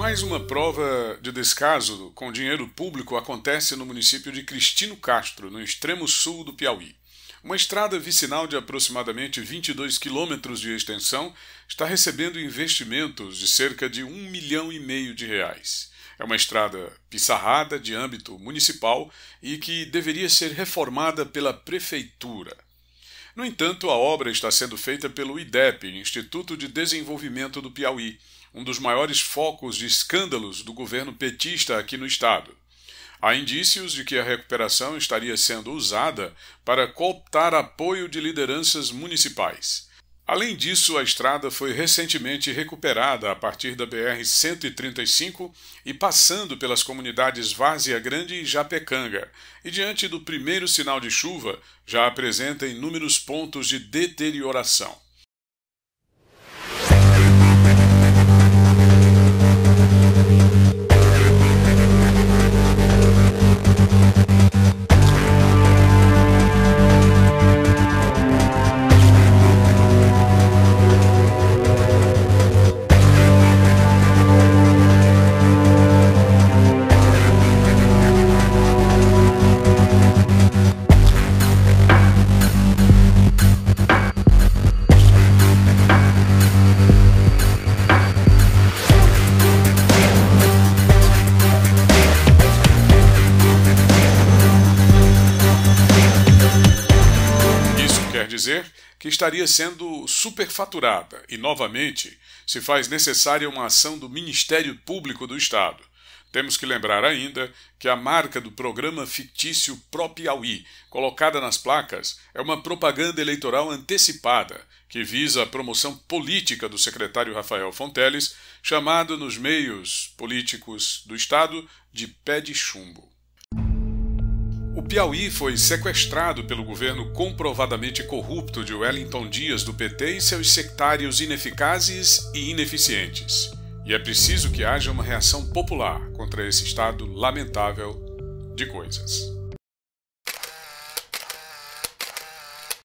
Mais uma prova de descaso com dinheiro público acontece no município de Cristino Castro, no extremo sul do Piauí. Uma estrada vicinal de aproximadamente 22 quilômetros de extensão está recebendo investimentos de cerca de um milhão e meio de reais. É uma estrada pissarrada de âmbito municipal e que deveria ser reformada pela prefeitura. No entanto, a obra está sendo feita pelo IDEP, Instituto de Desenvolvimento do Piauí, um dos maiores focos de escândalos do governo petista aqui no estado. Há indícios de que a recuperação estaria sendo usada para cooptar apoio de lideranças municipais. Além disso, a estrada foi recentemente recuperada a partir da BR-135 e passando pelas comunidades Várzea Grande e Japecanga, e diante do primeiro sinal de chuva, já apresenta inúmeros pontos de deterioração. Dizer que estaria sendo superfaturada e, novamente, se faz necessária uma ação do Ministério Público do Estado. Temos que lembrar ainda que a marca do programa fictício Pro-Piauí, colocada nas placas, é uma propaganda eleitoral antecipada que visa a promoção política do secretário Rafael Fonteles, chamado nos meios políticos do Estado de pé de chumbo. O Piauí foi sequestrado pelo governo comprovadamente corrupto de Wellington Dias do PT e seus sectários ineficazes e ineficientes. E é preciso que haja uma reação popular contra esse estado lamentável de coisas.